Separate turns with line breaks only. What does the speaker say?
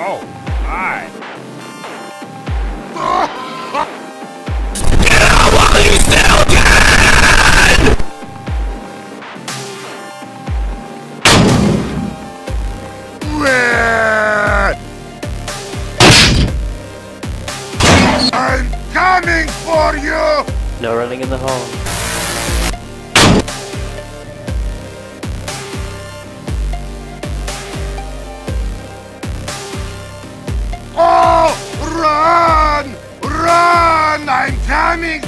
Oh.
Get out while you still can!
I'm coming for you!
No running in the hall.
timing!